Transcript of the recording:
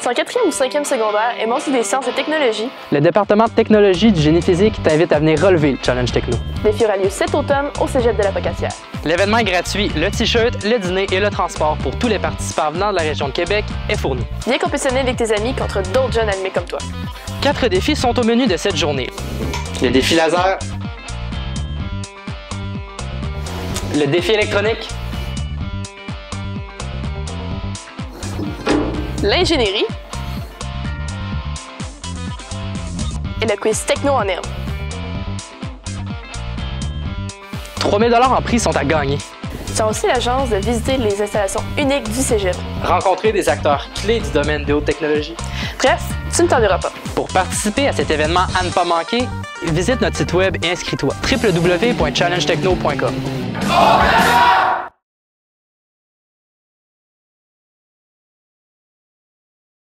Si en quatrième ou cinquième secondaire est mention des sciences et technologies, Le département de technologie du génie physique t'invite à venir relever le Challenge Techno. le défi aura lieu cet automne au cégep de la Pocatière. L'événement est gratuit, le t-shirt, le dîner et le transport pour tous les participants venant de la région de Québec est fourni. Viens compétitionner avec tes amis contre d'autres jeunes animés comme toi. Quatre défis sont au menu de cette journée. Le défi laser, le défi électronique, L'ingénierie et le quiz techno en herbe. 3000 en prix sont à gagner. Tu as aussi la chance de visiter les installations uniques du cégep. Rencontrer des acteurs clés du domaine des hautes technologies. Bref, tu ne t'ennuieras pas. Pour participer à cet événement à ne pas manquer, visite notre site web et inscris-toi www.challengetechno.com.